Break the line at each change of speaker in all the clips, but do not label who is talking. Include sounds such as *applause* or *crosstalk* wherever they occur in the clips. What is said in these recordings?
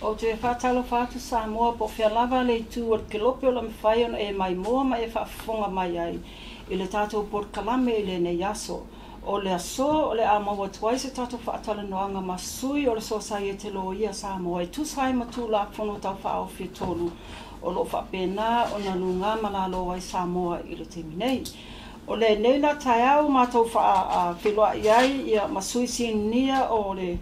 o te fatalo fatu sa moa po fia lava le tu o ke lope o lam fai e mai moa mai e fafonga mai ai i le tatou por kalame i le ne yaso o le aso o le amaua tuai se tatou fatalo noanga ma sui o le so sai e te loia sa moa e tu sai ma tu la fono tau fao fi tolu o lo fapena o na lunga malalo ai sa moa i le te minei o le neila tai au ma tau fa a filoa iai i a ma sui sin o le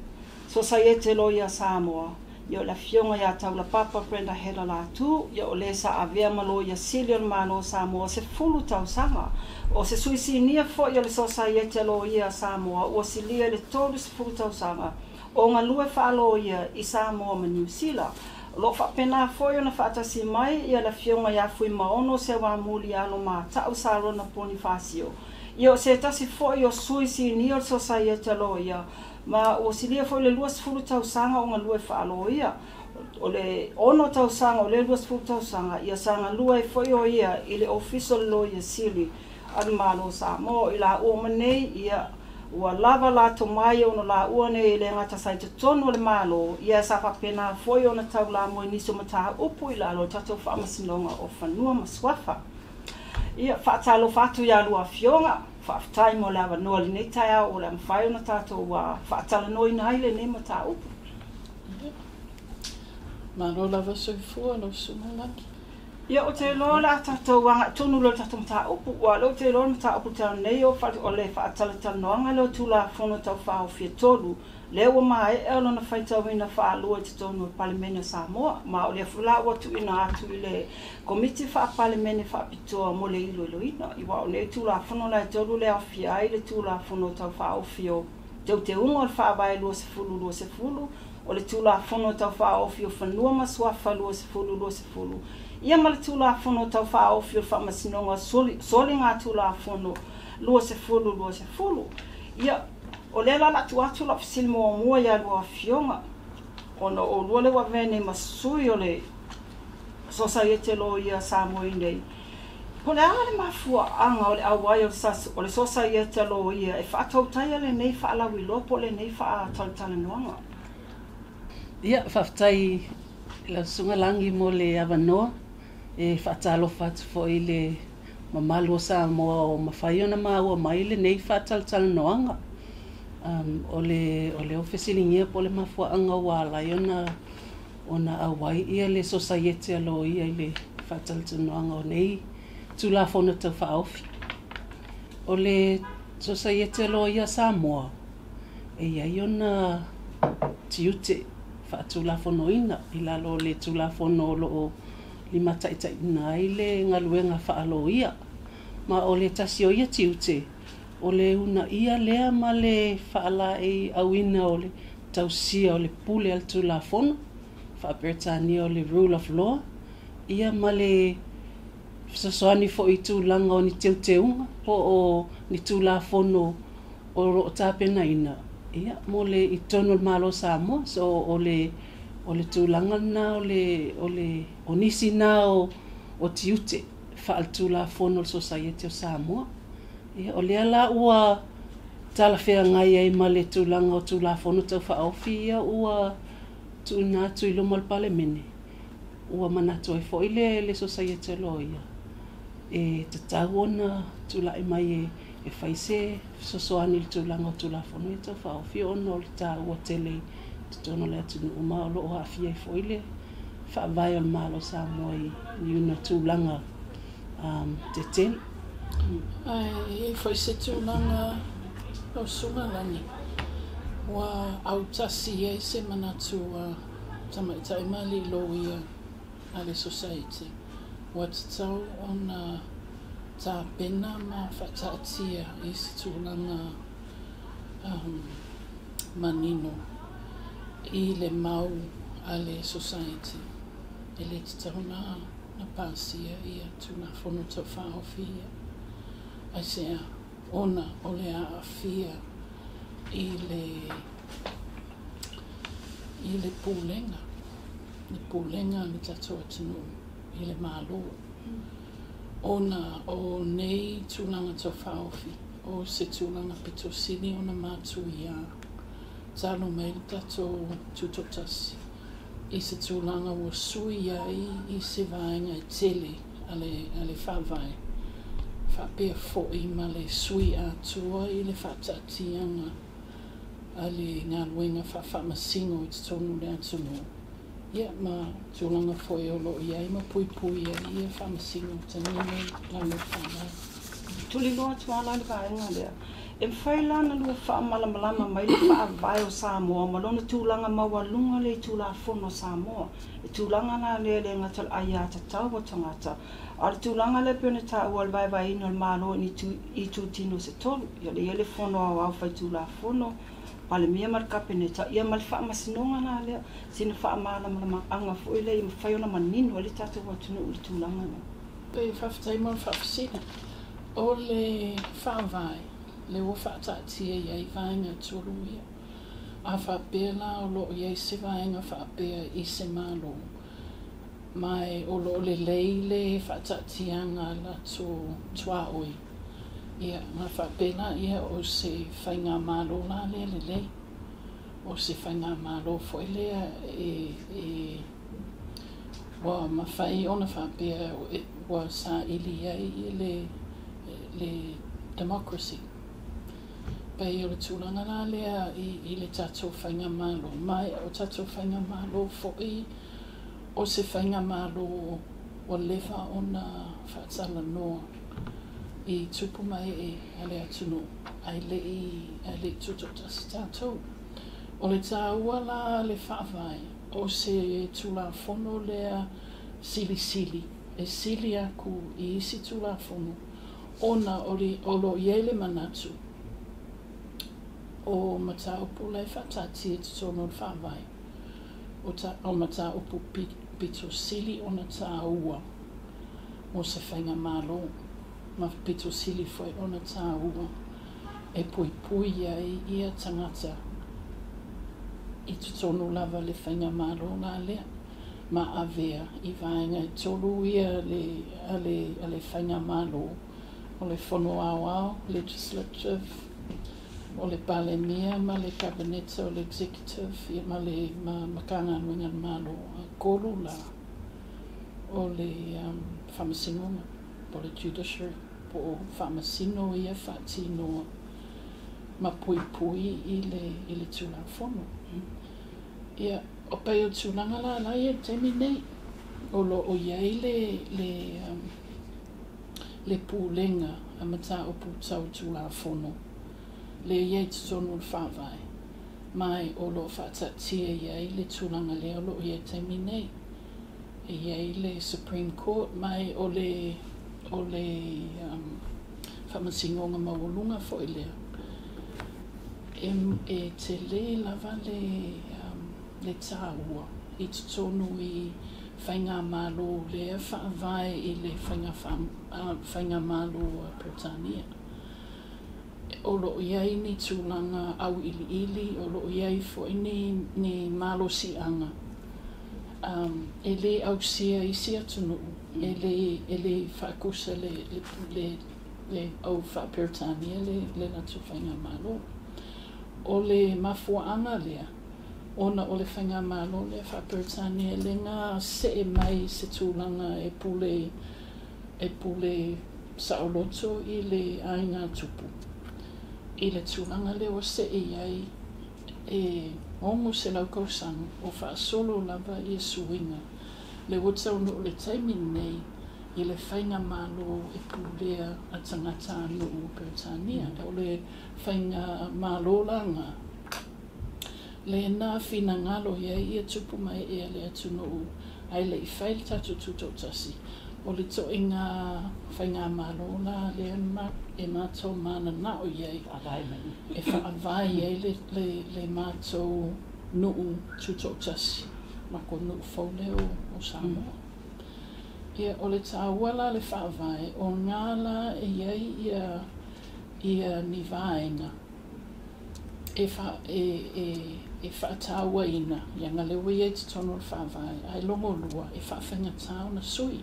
so sai e te loia sa moa Yo la fionga ya tau la papa prenda hera la tu, ya o le sa avea malo ya silion mano Samoa se fulu tau sama. O se suisi nia fo ya le sosa ye te lo ia Samoa, o se lia le tolu se fulu tau sama. O nga lue fa alo ia i Samoa ma New Zealand. Lo fa pena fo yo na fata si mai ya la fionga ya fui maono se wa muli ya lo ma tau saro na ponifasio. Yo. Io se ta si fo io sui si ni o so sai te lo ia. Ma o si lia fo le lua si fulu tau sanga o nga lua e fa alo ia. O le ono tau sanga o le lua si fulu tau sanga ia sanga lua e fo io ia i le ofiso lo ia sili. Ani ma lo sa mo i la o manei ia ua lava la to mai ona la ua ne le nga ta sai te tonu le malo ia sa pa pena foi ona tau la mo ni so mata upu i la lo tatou fa masinonga o fa nua maswafa. swafa ia faatalo fatu ia lua fioga faafutai mo le avanoa lenei taeao o le amafai ona tatou ua faatalanoina ai lenei ma taupu ia o teiloa le a tatou agaʻitonu lo tatou mataupu ua lo teiloa le mataupu tanonei o le faatalatalanoaga i lo tulafono taufaaofia tolu le ua mae e lona faitauina faaalua i totonu e palemene samoa ma o le afulau atu ina atu i le komiti faapalemene faapitoa mo le iloiloina i wao nei tulafono la etolu le aofia ai le tulafono tau faaofi o teuteuga o le faavae luasefulu luasefulu o le tulafono tau faaofi o fanua masuafa luasefulu luasefulu ia ma le tulafono tau faaofi o le faamasinoga soligatulafono luasefulu luasefulu ia yeah. o le la latu atu la fisili mua mua ia lua fionga ona o lua le wavene masui o le society lo ia Samoa nei ko le ale mafua anga o le awai o sas o le society lo ia e faatautai e le nei faalawi lopo le nei faataltalanoaga
ia faafetai la sugalagi mo le avanoa e faatalofa atu foʻi le mamalu o samoa o mafai ona maua mai lenei faataltalanoaga um, o le, o le ia po le mafuaanga wa la yona ona a wai ia le society alo ia i le fatal tunuanga o nei tu la fona tau faofi. O le society alo ia Samoa e ia yona tiute fa tu la fono ina i lalo le tu la fono lo o lima mata ita ina i le ngaluenga fa alo ia ma o le tasio ia tiute ia o le una ia lea ma le faala e awina o le tausia o le pule al tu la fono fa Britania o le rule of law ia ma le sasoani fo i tu langa o ni teu teunga po o ni tu la fono o ro tapena ina ia mo le eternal malo sa mo so o le o le tu langa na o le o le onisi na o, o tiute fa al tu la fono o society o sa mo Ia, o lea la ua tala fea ngai ai ma le tūlanga o tū la whono tau wha au fia ua tū nā tū ilo mal pale mene. Ua mana tū ai fo ile le so sai e te loia. E te tau ona tū la e mai e e whaise so so anil tū langa o tū la whono e tau wha au fia ona o le tā ua te lei te tono lea tū nu uma o lo o a fia i fo wha vai o le malo sa moi ni una tū langa um, te tenu.
Ai, e foi se tu nanga o sunga lani. Wa au tasi e se manatu a tama i tai mali lo a le society. Wa te on ona ta pena ma whataatia i se tu nanga um, manino i le mau a society. E le te tau na, na pasia ia tu na whonu tau whaofi ia paisea ona o le a awhia i le i le pūlenga le pūlenga ni tato atinu i le mālo ona o nei tūnanga to whaofi o se tūnanga pito sini ona mātu i a tālo mei le tato tūtotasi i se tūlanga ua sui ai i se vāinga i tele ale, ale whāvai whapea fo'i ma le sui a atua i le whatatianga a le ngā ruenga whawhama singo i te tonu le atunu. Ia, ma tūlanga fo'i o lo i ai, ma pui pui a i a whama
singo ta nene, lango whanau tuli noa tua lai ka ainga lea. E mwhai lana lua wha malamalama mai lua wha vai o Samoa, ma lona tūlanga maua lunga le tū la whono Samoa. E tūlanga nā le le ngata la aia ta tau o tangata. A le tūlanga le pione tā ua le vai vai ino le mālo ni tū, i tū tino se tolu. Ia le iele whono au au fai tū la whono. Pa le mea mara kape ne tau. Ia ma le wha masinonga nā lea. Sina wha malamalama anga fwoi le i mwhai o na maninu. Ale tātou watunu ule tūlanga nā. Pei whaftai mwa whaftasina. Pei o le whaavai, le o
whaatatia ia i vaenga tolu ia. A whapea la o loo se i se fa be i se lo Mai o lo le leile whaatatianga la tō tua oi. Ia, ngā whapea la ia o se whainga malo la le le le. O se whainga malo fo e e... e wa mawhai ona whapea wa sa ili ai i le le democracy. Pei o le tūlanga nā lea i, i le tātou whainga mālo mai o tātou whainga mālo fo'i o se whainga mālo o lewha o nā whātala noa i tupu mai e a lea tūno ai le i a le tūtou tasi tātou. O le tā uala le whaavai o se tūlā fono lea sili sili e sili aku i isi tūlā fono ona ori olo yele manatu o mata opu lai fatati e tono fawai o, ta, o mata opu pito sili ona ta ua mo se fenga malo ma pito sili foi ona ta ua e pui pui ia e ia tangata i tu tono lava le fenga malo na lea ma avea i vaenga tolu ia le, ale, ale fenga malo o le whanuawao, legislative, o le palemia, ma le cabinet, o le executive, i ma le ma, makanga nuingan malo a koru la, o le um, whamasino, po le judiciary, po whamasino i a whati noa, ma pui pui i le, i le tūna whanu. Ia, yeah, o peo tūnanga la, la i e temi nei, o lo o iei le, le um, le pūlenga a mata o pūtau tū la whono. Le iei te tonu le whāwai, mai o lo whātā tia iei le tūlanga leo lo iei te minei. E iei le Supreme Court, mai o le, o le um, whamasingonga maulunga fo i leo. E, e te le lava le, um, le tāua, i te tonu i... E, whainga mālo lea whaavai i le whainga, wha, uh, whainga mālo a Pertania. O lo iei ni tūlanga au ili ili, o lo iei fo i ni, ni mālo si anga. Um, e le au sia i sia tunu, mm. e le, e le whakusa le, le, le, le au whaapertania le, le natu whainga mālo. O le mafua anga lea, ona o le whainga mālo le whapertāne e le ngā se e mai se tūlanga e pule e pule saoloto i le ainga tupu. I le tūlanga le o se e ai e ongo se lau kousang o wha solo lava i e suinga. Le o tau no le taimi nei i le whainga mālo e pulea a tangata anu o Pertania. Mm. E le whainga mālo langa le na ngalo ia ia tupu mai ea le atunuu ae leʻi fai le tatou tutoutasi o le toʻiga faigā na le ma, e ye a i me e faavae ai le, le, le matou nuu tutoutasi ma ko no fau le o, o samoa ia o le tāua wala le faavae o na la e ye ia ia nivaega e fa e, e e whaatawa ina, i anga lewe e te tono o whawai, ai longo lua e whaafenga tau na sui.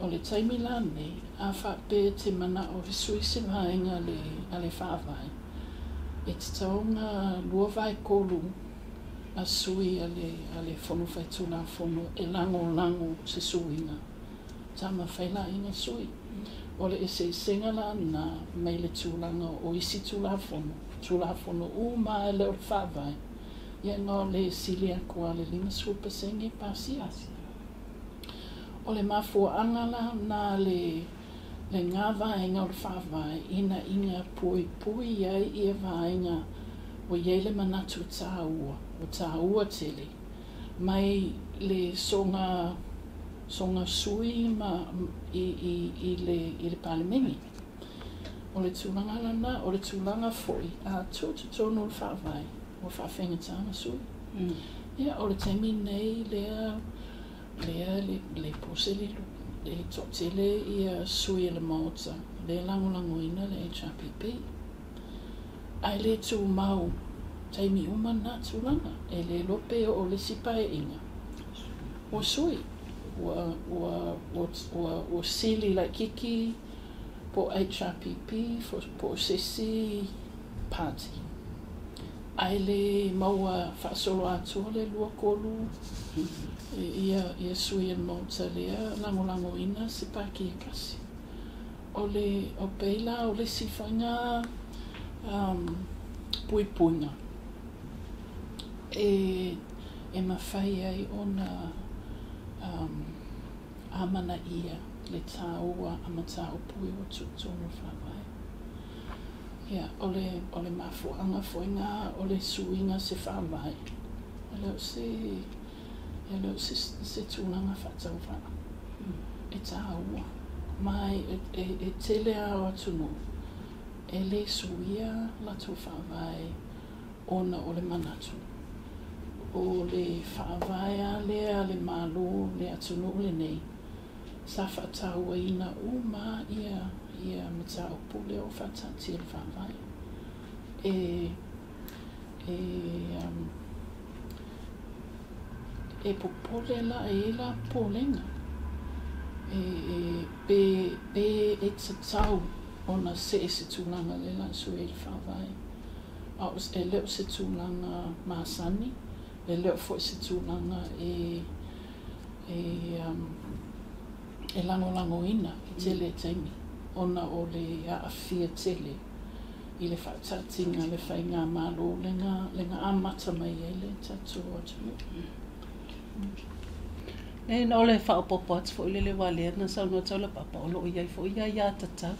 O le taimi lane, a whaapē te mana o he sui se vāenga le, a le whawai. E te taonga lua vai kolu, a sui a le, a le whonu whai tūna whonu, e lango lango se suinga. Tama whaila inga sui. O le e se i senga lana, mei le tūlanga o isi tūla whonu, tūla whonu, u mai le o whawai ia no le silia kua le lima supa sengi pasi asi. O le mafu angala na le le ngā vāenga o le whāwhai ina inga pui pui iei i a vāenga o iei le manatu tā ua, o tā ua tele. Mai le songa, songa sui ma i, i, i, le, i le pālimengi. O le tūlanga lana, o le tūlanga fōi, a tūtu tōnu o le whāwhai. whawhawhenga tāna sult. Mm. Ia, o le taimi nei lea, lea le, le pose le, le tōtele ia øh, sui e le maota, le langolangoina le HRPP. Ai le tū mau, taimi uma nā tūlanga, e le lope o le sipae inga. O sui, ua, ua, ua, ua, og sili la kiki, po HRPP, for, på sesi party. aile maua whaasolo atu le lua kolu e ia, ia sui en mauta lea lango lango ina se paki e kasi o o peila o le sifanga um, pui punga e e mawhai ai ona um, amana ia le tāua amata o pui o tūtono whawai Ia, yeah, ole, ole mafuanga fuenga, ole suinga se whamai. Ele o se, ele o se, se tūnanga whatau whanga. Mm. E tā ua. Mai, e, e, e tele au atunu. Ele suia la tū whamai ona ole manatu. O le whamai a lea le malu le atunu le nei. Sa whatau ina uma ia yeah. iya matau pule o faatatia le faavae e e um, e popole la eller la polenga e, e pe pe e tatau ona se se tulaga le la sue i le faavae ao e leo lange masani e leo foʻi se tulaga e e um, e lagolagoina i tele ona o le a afia tele i le whaatatinga le whainga mālo le ngā, le ngā amata mai e le tatu o tu. Nē, nā o le whaopopo atu fo le le wale ana sa unua
tau le papa olo i ai fo i ai atata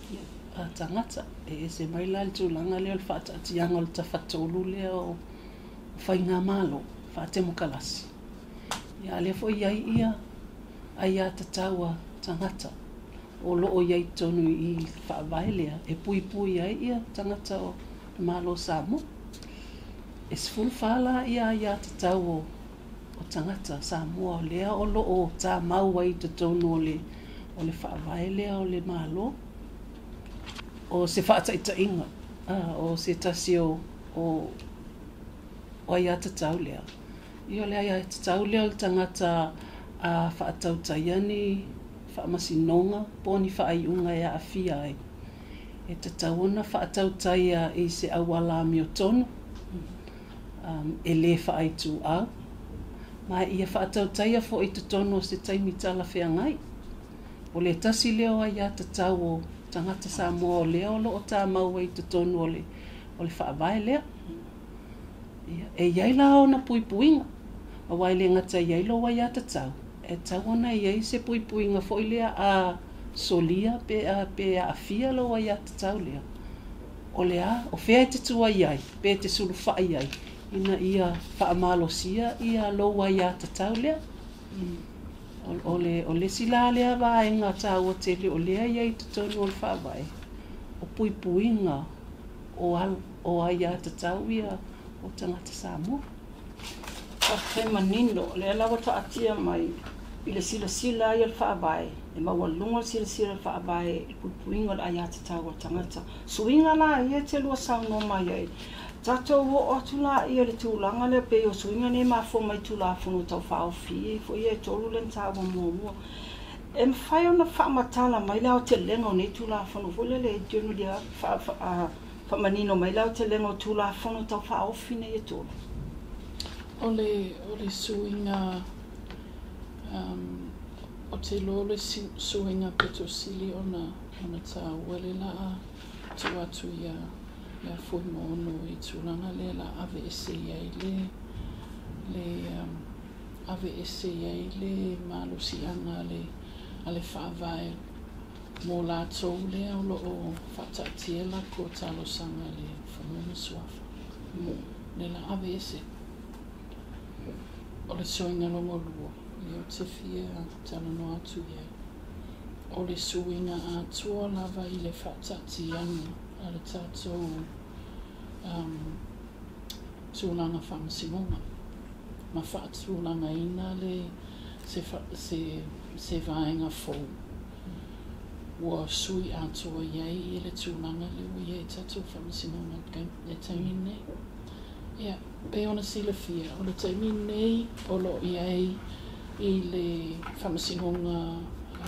a tangata e e se mai lal tu langa le o le whaatatianga o le tafatolu le o whainga mālo, whaatemu kalasi. Ia le fo i ai ia, ai atatawa tangata o loo iai tonu i faavaelea e pui ai ia tagata o malo samo e sefulufala ia ia tatau o, o tagata samoa o lea o loo tamau ai totonu o le, le faavaelea o le malo o se faataʻitaʻiga uh, o se tasi o, o, o ia tatau lea ia lea ia tatau lea o le a fa uh, faatautaiani whaamasinonga, poni whaaiunga e awhia ai. E te tauna whaatau taia i se awala mi o tonu, um, e le whaai tu a. Ma e a whaatau taia fo i te tonu o se taimi tala whea ngai. O le tasi leo ai a te tau o tangata sa mua o leo lo o tā maua i te tonu o le, o le whaavai lea. E iaila ao na pui puinga, a wailenga ta iailo wai a te tau e tau ana i ai e se pui pui nga foi a solia pe a, pe a afia loa ia ata tau lea. O lea, o fea te tua i pe te sulu faa i Ina ia faa malosia ia loa ia ata tau lea. Mm. O, le, o le sila lea vai e nga tau o te le o lea i ai tatoni o le faa vai. O pui pui nga o, al,
o ai ata tau ia o tangata sa mua. Ka manino, le lawa ta atia mai i le sila ia le bai, e maualuga silasila le faavae i e puipuiga le aia tatau a tagata suiga la ia e te lua saunoa mai ai tatou oo atu laia e le tulaga lea pei o ne nei mafo mai fono tau faaofie foi ia e tolu le natāua muamua e mafai ona faamatala mai lao te lenga o ne nei tulafono foi lele ediono lia manino mai lao te lenga o fono tau faaofi nei e tolu ole le
suiga um, og til lo le si, beto sili ona ona tāua le la a tu atu ia ia fui mo i tulaga le la ave ese ya le le um, ave ese ya le malosiaga a le ale fa faavae mo latou le o loo faataatie lako sanga le famona le la ave ese o le soiga logolua Ia te fia tala no atu ia. O le suinga atua lava i le whaatati anu a le tātou um, tūlanga whamasimunga. Ma whaatūlanga ina le se, fa, se, se vaenga fōu. Ua sui a tua iei i le tūlanga le ua iei tātou whamasimunga e taimine. Ia, yeah. pe ona sila fia, o le taimine o lo iei. i le whamasinonga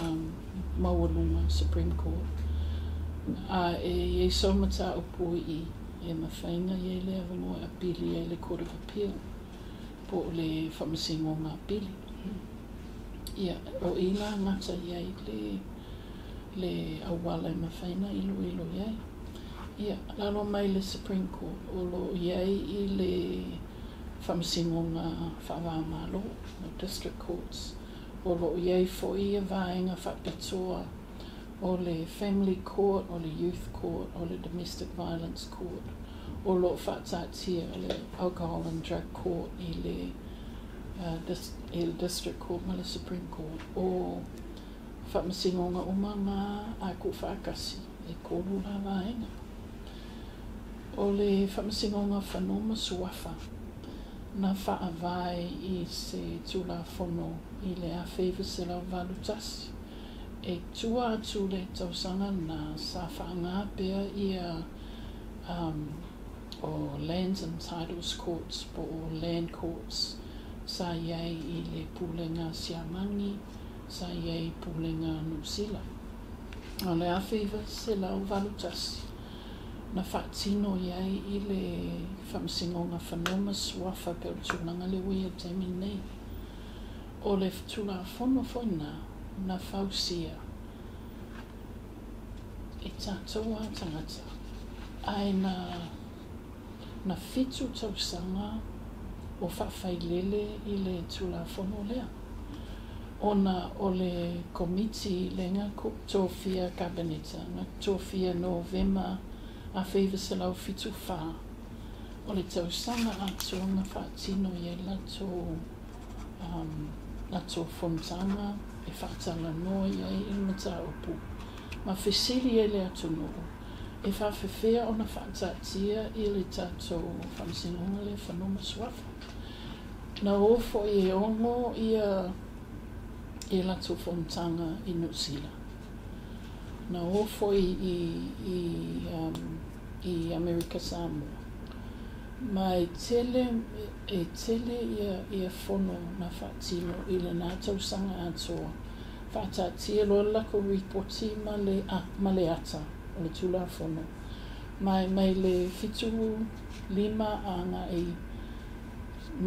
um, maualunga Supreme Court. A uh, e e so mata o pui e ma whainga i e le avano a pili e le Court of Appeal po le whamasinonga a pili. Ia, o i la ngata i ai le, le awala e ma whaina i lo i e lo i ai. Ia, yeah, lalo mai le Supreme Court o lo i ai i le whamsingonga whaamalo no district courts o loo iai for e vaega faapitoa or le family court or le youth court or le domestic violence court or loo faataʻatia le alcohol and drug court i le øh, i le district court ma le supreme court or faamasigoga uma ga aku Fakasi, e kolu la vaega o le faamasigoga fanoma suafa na whaavai i se tula whono i le a whewe se lau walu tasi. E tua atu le tausanga na sa whaanga pia i a um, o Lands and Titles Courts po o Land Courts sa iei i le pūlenga siamangi sa iei pūlenga nusila. O le a whewe se lau walu tasi. nafa'atino iai i le fa'amasigoga fanau ma suafa pe o le tulaga leua ia taimi nei o le tulafono foina na fausia i tatou a tagata ae na na fitu tausaga o fa'afailele i le tulafono lea ona o le komiti le gaku tofia kabeneta ga fire november, a whaiva sa lau fitu whā. O le tau sanga a tō ngā whātino i e la tō um, la tō whontanga e whātala noa i e imata opu. Ma whesiri e le atu noa. E whawhewhea o na whātātia i le tato whamsinonga le whanoma swafa. Na ofo i e ongo i a i e lato whontanga i Nusila. Na ofo i, i, i um, i America Samoa. Ma e tele, e tele ia, ia fono na whātino i le nā tausanga atoa. Whātā tia loa lako ripoti ma le, a, ma le ata o le tūlā fono. Ma e mai le fitu lima a ngā e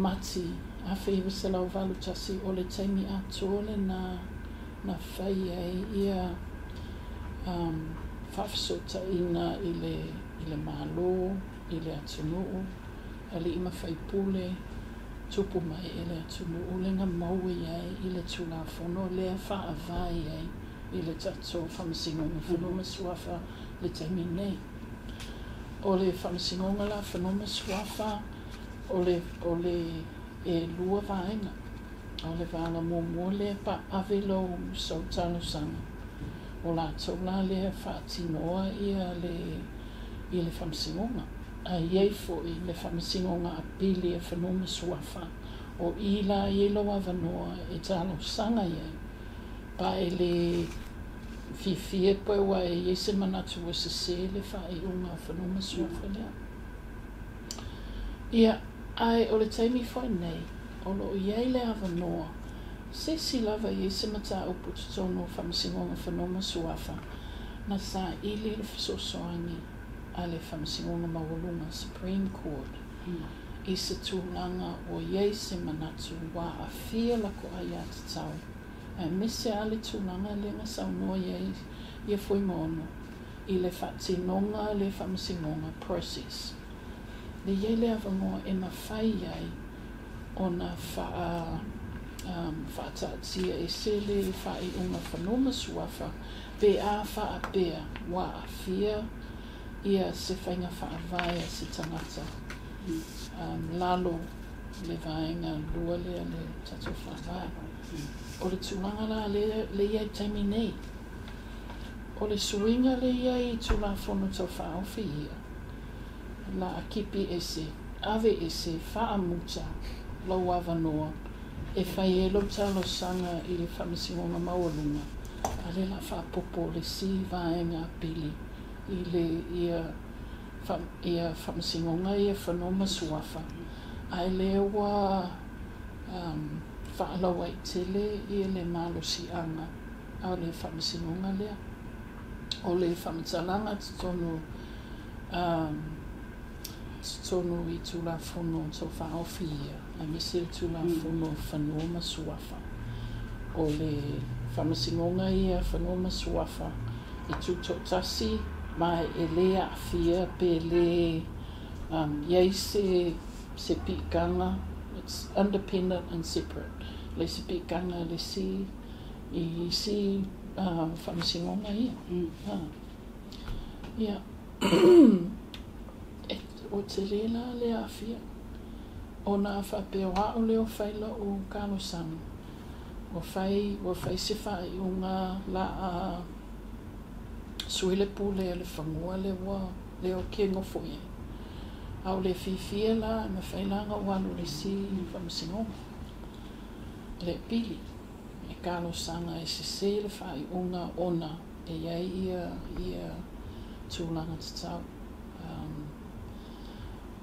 mati a whewe se lau valutasi o le teimi atoa le nā na whai ai ia um, whafisota ina i le ile malo, ile i ale ima faipule tupu mai e nga atunuu lega ile iai fono, le fa avai ile iai i le tatou fono fanoma le taimi nei o le faamasigoga la fanoma suafa o le o le e lua vaega o le pa muamua so paave lou sautalosaga o le fa lea faatinoa ia le i le famasigoga aiai foʻi le famasigoga apili e fanua ma suafa o i la iai lou avanoa e talosaga iai pae le fifie poe ua e iai se manatu ua sesē le faaiʻuga a fanua ma suafa lea ia ae o le taimi foʻi nei o loo iai le avanoa se silava iai se mataupu totonu o famasigoga fanua ma suafa na saʻili i le fesoasoagi so ale famasigoga maualuga supreme court mm. i se tulaga ua iai se manatu ua afia lakoa iā tatau e mese a le tulaga e lega saunoa iai ia foi maono i le faatinoga le famasigoga process le iai le avagoa e mafai iai ona faa um, faataatia ese le faaiʻuga fanoma suafa pe a faapea ua afia ia se whainga whaavai a se tangata. Um, lalo le vainga lua lea le tato fa Mm. O le tūlanga la le, le ia i taimi nei. O le suinga le ia i tūla whono tau whaofi ia. La akipi ese, ave ese, whaamuta, lau avanoa, e whai e lau talo sanga i le whamasingonga maualunga. A le la whaapopo le si vaenga pili. Mm ile ia fam ia famasingoga ia fanau masuafa ae lea ua um, faalau ai tele ia le malosiaga ao le faamasigoga lea o le faamatalaga totonu um, totonu i tulafono tofaaofi ia ae misi le tulafono fanua masuafa o le faamasigoga ia fanua masuafa i tutotasi mai e le a fia pe le um, iei se, se pikanga it's independent and separate le se pikanga le si i si uh, whamisingonga ia mm. ah. ia *coughs* e o te re na le a fia o nga whapeo a o leo whaila o kano sanu o fai, o fai se fai o nga la a uh, suile pule le fangua le ua le o kego foʻi au le fi la nga mafailaga ua alu lesi i faamasinoga le pili e sanga e se le faaiʻuga ona e ia ia ia tulaga tatau um,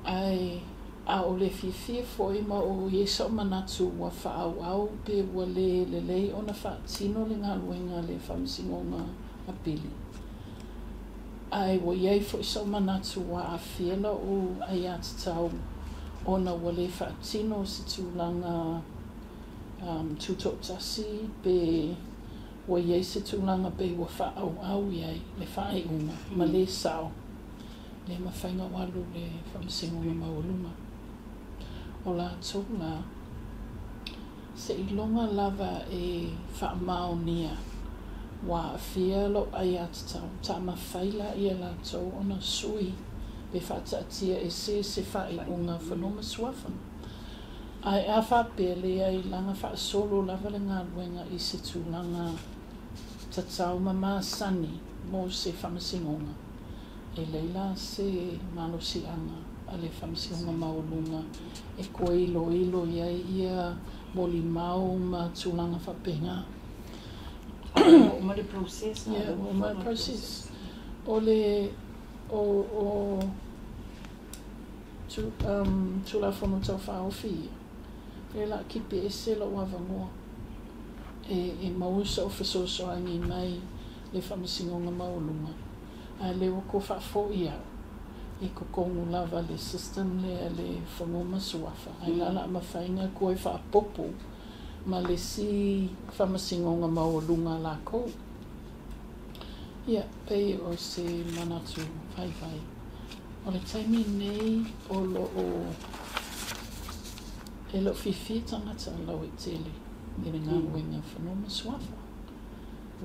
ai a o le fifia foʻi ma o tu o manatu au au pe le le le ona faatino le galuega le faamasinoga a pili ai wo iai foʻi saʻumana atu wa afia loʻu ai iā tau ona le fa faatino se tulaga um, si pe ua iai se tulaga fa ua faaauau iai le fa i hmm. ma le sao le ma fa wa lu le faamasegoga ma ola tu na se longa lava e fa faamaonia wa fia lo ai atu ta ma faila i ala to ona sui be fata atia e se se fa i unga fenoma suafa ai a fa pele ai langa fa solo la vale nga wenga i se tu langa ta ta ma ma sani mo se fa ma singonga e leila se mano si anga ale fa ma singonga ma ulunga e koi lo i lo ia ia mo li mau ma tu langa fa penga ma le process na yeah, ma le process o le o o tu um tu la fono tau fa o fi e la ki pe se lo wa vango e e ma o so fa so so ani mai le fa misingo nga ma o lunga a le o ko fa fo ia e ko ko ngu lava le system le le fono ma suafa ai la mm. la ma fainga ko e fa popo ma le si whamasingonga mau lunga la kou. Ia, yeah, pei o se manatu, whai whai. O le taimi nei o lo o e lo fifi tangata lo i e tele i le ngā wenga mm. whanoma suafa.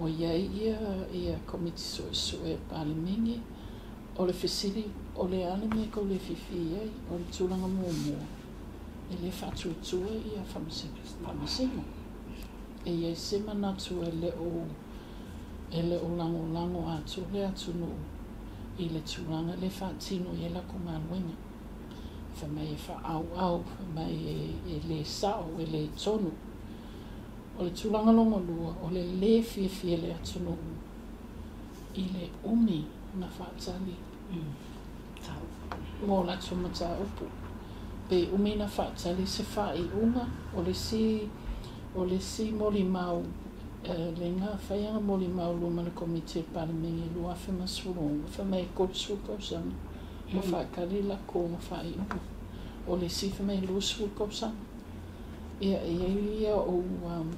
O ia ia ia komiti soe soe palimingi o le fesiri o le alimeko le fifi ei o le tūranga mō mō e le fatuatua ia famasino e ia i sema natu e leʻo e leʻo lagolago atule atunuu i le tulaga le faatino iai lako galuega famai e faaauau famai e lē saʻo e lē tonu o le tulaga logolua o le lē fiafia le atunuu i le umi na faatali mo latou matāupu mm pe umina fa tali se fa i unga o le si o le si moli mau uh, le nga fa ya moli mau lu mana komite par me lu a fe masurung fa me ko su ko sa mo fa hmm. kali la ko mo fa i unga o le si fa me lu su ko sa ia ia ia o um,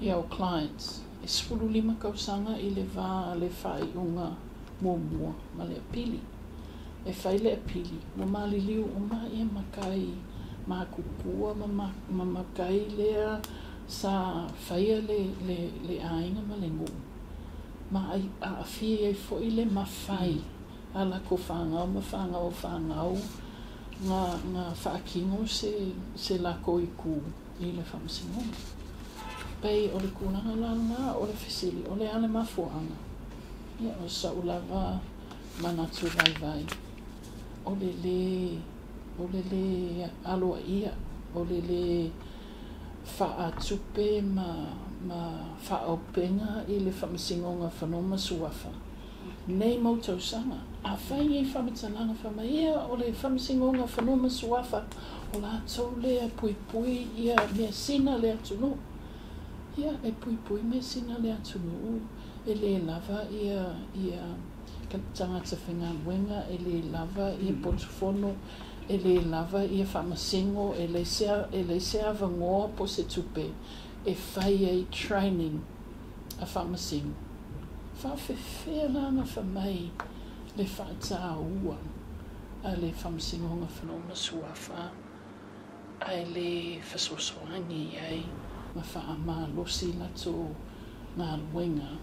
ia o clients e sulu lima ka usanga i le va le fa i unga mo mo ma le pili e faile e pili mo mali liu o ma e makai ma kukua ma ma, ma makai lea sa faia le le le ainga ma le ngu ma ai a fie e foile ma fai ala ko fanga ma fanga o fanga o nga nga faakingo se se la ko i ku i le famsimo pei o le kuna la na o le fisili o le ale ma fuanga ia o sa ulava manatu vai vai ole le ole le alo ia ole le fa atupe ma ma fa openga ile fa misingonga fa no ma suafa nei mo to sanga a fa ye fa mitsanga fa ma ia ole fa misingonga fa no ma suafa ola to le pui pui ia me sina le atu no ia e pui pui me sina le atu no ele lava ia ia tangata whinga wenga, e le lava, e potofono, e le lava, e whamasingo, e le sea vangoa e po se tupe, e whai e training a whamasingo. Whawhewhelanga wha mai le whaata a ua a le whamasingo nga whanau masuafa a le whasosoangi ai ma wha a maa losi lato ngā luenga. Ngā luenga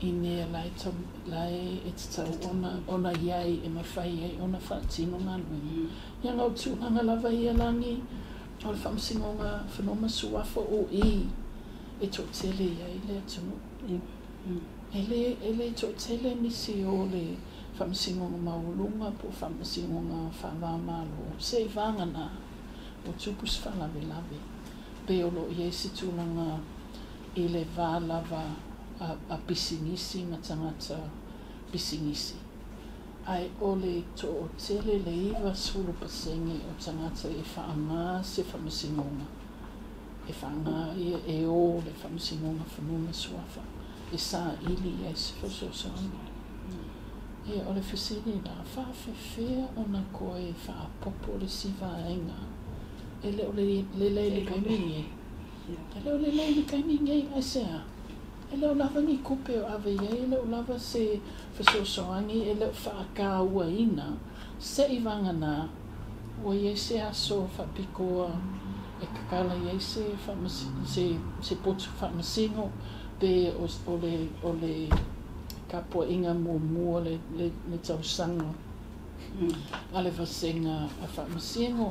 i nea lai tau lai e te tau ona, ona iai e ma whai e ona whātino ngā nui. Mm. Ia ngau tū nga ngalawa i alangi, o le whamasingo ngā whanoma suwafo o i e tō tele i ai lea tunu. Yeah. Mm. E le, e tō tele nisi o le whamasingo ngā maulunga po whamasingo ngā whanwa mālo. Se i whangana o tūpus whalawe lawe. Pe o lo i e situnanga i le whālawa a, a bisinisi ma tagata bisinisi. Ai ole tele le iwa sulu pasege o tagata e faagā se faamasigoga e fa ia e, e o le fa fanuga suafa e sa ili e se fesoasoaga ia e o le fesili la faafefea ona koe e faapopo le sivaega e le le le kaimigi e leo le le kaimigi e. ai ae sea e leo lava ni kupe o awe ia, e leo lava se fesosoangi, e leo whaaka ua ina, se i vanga na, ua ia se aso whapikoa, e kakala ia se, se, se potu whamasingo, pe o, o le, o le kapua inga mua mua le, le, le tau sanga. Mm. Ale wha se ngā whamasingo,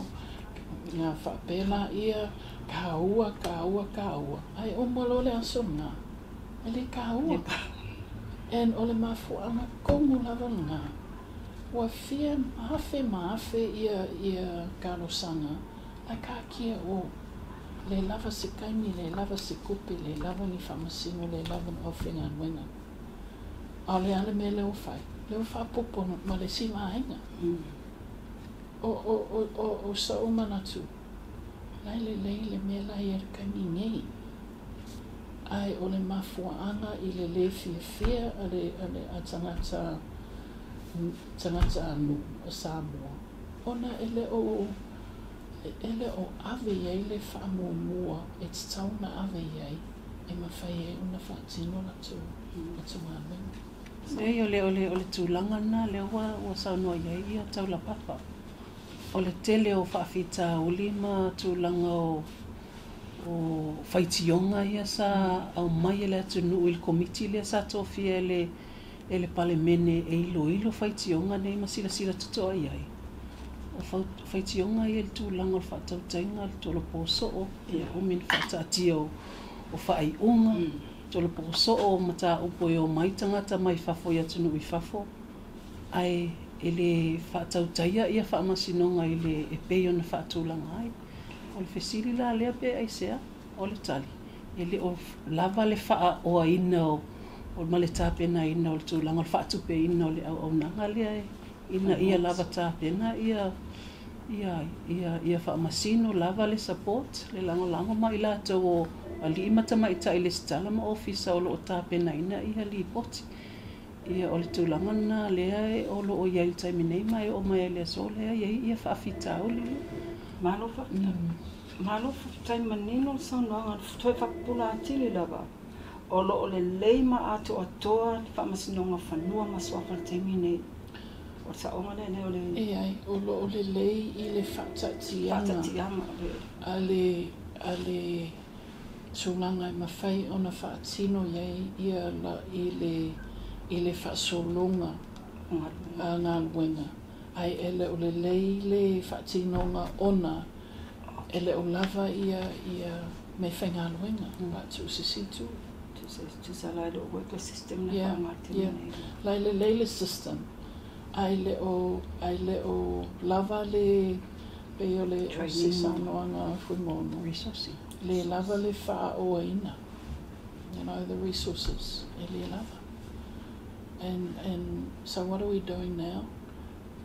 ngā whapela ia, kāua, kāua, kāua. Ai, o mwalo le aso ngā. Mm. le kāua and o ama mafuaga kogu lava lagā ua fia maafe maafe ia ia galosaga a kākia o. le lava se kaimi le lava se kupi, le lava ni faamasino le lava na aufegaluega ao le ale ofa leo fai leo no, ma le silaaina o o o o so natu lai lelei le mea lai e le kaimi ai o le mafuaaga i le lē fiafia ale ale a tagata tagata anu o samoa ona e le o e, e le o ave iai le faamuamua e tatau na ave iai e mafai ai ona faatino latou latomalega
ei o le o le o le tulaga na le ua ua saunoa iai ia taulapapa o le tele o faafitauli ma tulaga o o faitionga ia sa au mai ele atu nuu ili komiti ili sa tofia ele ele pale mene e ilo ilo faitionga nei ma sila sila tutoa iai o faitionga ia ili tu langa o fatau tainga ili tolo po soo e yeah. umin fata atio o fai unga mm. tolo po soo mata upo yo mai tangata mai fafo ia tunu i fafo ai ele fatau taia ia fa masinonga ele e peyo na fatu langa ai o le fesili la lea pe aisea o le tali e le o lava le faa o a ina o o le male tapena ina o le tūlanga o le faatu pe ina o le au au nanga lea e ina ia lava tapena ia ia ia ia fa masino lava le support le lango lango ma ila to o ali mata ma ita ile stala ma ofisa o lo ta pena ina ia li poti ia o le tu lango na le ai e, o lo o ia ita mine mai o mai le
so le ia ia fa fitau le malofa mm. malofa tai manino so no ngat fto fa pula tili lava o lo le leima ato atoa fa masino nga fa no ma so fa temine o sa o ne ne o le e ai
o lo le lei i le fa tsa tsi ama ale ale so langa ma fai ona fa tsino ye ia la ile ile fa so longa ngat ngat wenga mm -hmm. ai ele o le leile whaatinoga ona le o lava ia ia me whaingaloenga mm. pa tu sisi tu to sa lai le worker system na yeah, whaamatina yeah. lai le leile system ai le o ai le o lava le pe o le o se sanoanga fui mono resourcing le lava le wha o aina you know the resources e le lava and and so what are we doing now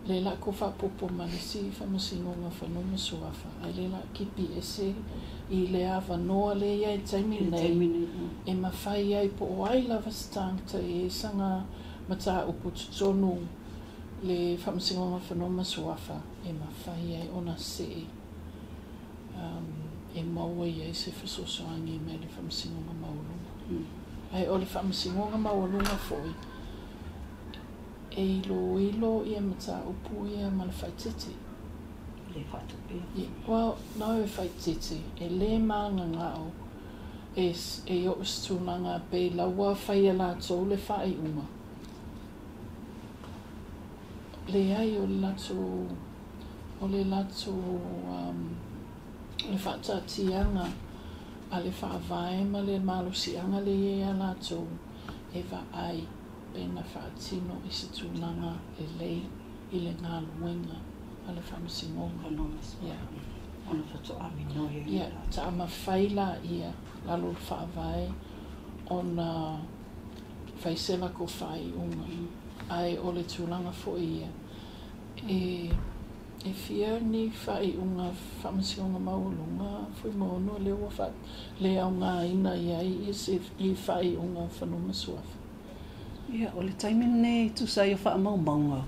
Lela ko fa popo malesi fa musingo nga fa no masuafa. Ai lela ki ese i lea fa noa le ia e i e taimi nei. Mm. E fai ai po o ai lava ta e sanga mata upo tutonu le fa musingo nga fa no fa. E fai ai ona se e. Um, e maua ia i se fasosoangi me le fa musingo nga maulunga. Mm. Ai o le fa musingo nga maulunga foi. Mm. e ilo e ilo ia ma upu ia ma na whaititi. Le whaititi. Yeah. Well, nau e whaititi, e le mā ngā ngā o, e, e o tū nā ngā laua whai a lātou le wha e uma. Le ai o le lātou, o le lātou, um, le whaita ti anga, a le wha ma le malo sianga le ia lātou, e wha ai pe na whaatino i se tūnanga e lei i le ngā luenga a le whamasi ngonga. Ano mas mā. Ano fa tō ami no e. Ia, ta ama whaila ia lalo whaavai o na whaisela ko whai unga mm. ai o le tūnanga fo ia. E, e fia ni whai unga whamasi ngonga maulunga fwi mōno leo wha le au ngā ina ia i se i whai unga whanuma suafi. Ia, o le taimi nei tu
sa i o wha amau maunga.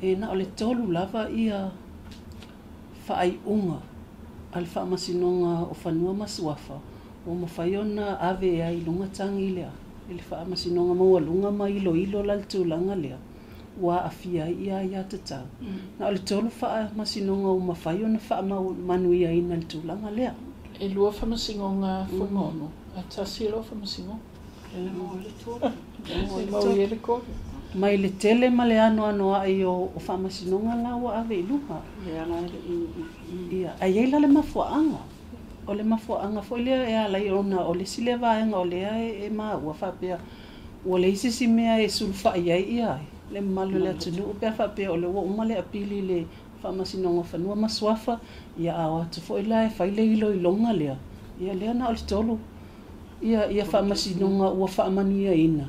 E na o le tolu lava ia wha ai unga. Al wha amasinonga o whanua masuafa. O ma whai ona ave ea i lunga tangi lea. E le wha amasinonga maua lunga ma ilo ilo lal tu langa lea. Wa a fia i a ia te tau. Mm. Na o le tolu wha amasinonga o ma whai ona wha amau manu ia i nal tu langa lea. E lua
wha amasinonga mm. fungono. A tasi lua wha amasinonga
mai le tele ma le ano ano a i o o whamasinonga la o awe i lupa. Ia, a iei la le mafua anga. O le mafua anga fo lea e ala i ona o le sile vaenga o lea e, e maa ua whapea. O le isisi mea e sulfa i ai i ai. Le malu le atunu o pia whapea o le o umale apili le whamasinonga whanua maswafa. Ia awa tu fo i la e whaile i lo i longa lea. Ia lea na o le tolu. Ia, ia ia fa masi no nga wa fa mani ia ina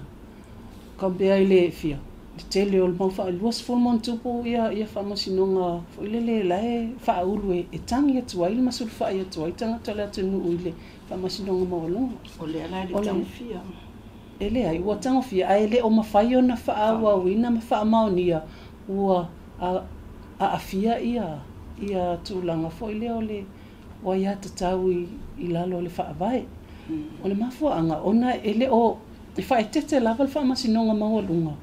ka be e, e ai le fia de tele ol mo fa luas fo mon tupo ia ia fa masi no nga fo ile le la e fa ulu e etang ia tua il masul fa ia tua ita nga tala te nu ile fa masi no nga mo lo ole ala le tang fia ele ai wa tang fia ai le o mafai ona fa awa wina ma fa ma onia wa a a afia ia ia tu langa fo ile ole wa ia te tau i, i lalo le fa avai o le mafua anga ona e le o e fa e tete lava le fa masinonga maualunga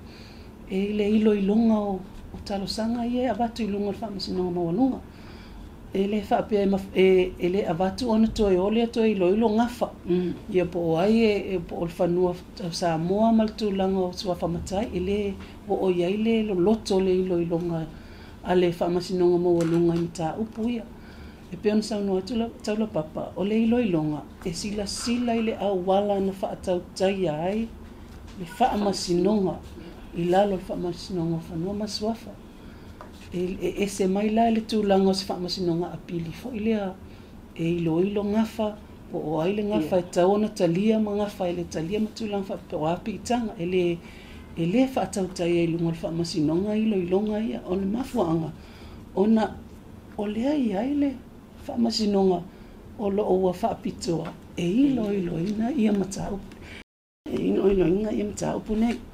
e le ilo ilonga o, o talo sanga i e avatu ilunga le fa masinonga maualunga e le fa e, e, e le avatu ona to e ole to e ilo ilo ngafa mm. i a po o ai e, e po o le fanua sa moa maltu langa o sua fa matai e le o o iai le lo loto le ilo ilonga a le fa masinonga maualunga i ta upuia ia e pe ona saunoa taulapapa o le iloiloga e silasila i le auala na faatautaia ai le faamasinoga i lalo le faamasinoga fanua masuafa e ese e mai la le tulaga o se faamasinoga apili foʻi lea e iloilo gafa po o ai le gafa e tau ona talia ma gafa e talia ma tulaga faapeo apiitaga e lē e lē faatautaia i luga le ilo iloiloga ia o le mafuaaga ona o leai ai le whamasinonga o loo ua
whaapitoa. E ilo ilo ina ia mata upu. E ilo ina ia mata upu nei.